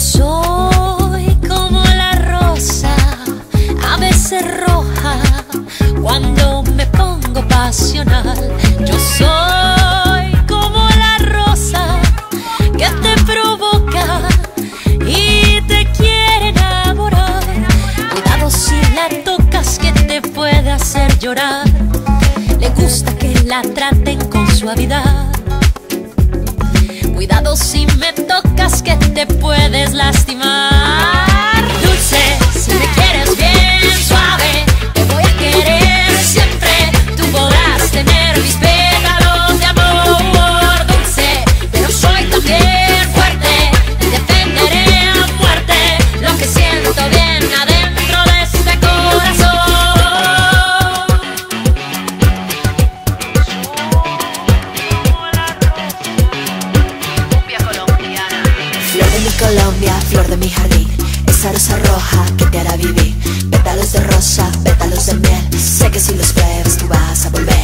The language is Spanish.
soy como la rosa, a veces roja, cuando me pongo pasional. Yo soy como la rosa que te provoca y te quiere enamorar. Cuidado si la tocas que te puede hacer llorar. Le gusta que la traten con suavidad. Te puedes lastimar. Colombia, flor de mi jardín Esa rosa roja que te hará vivir. Pétalos de rosa, pétalos de miel Sé que si los pruebas tú vas a volver.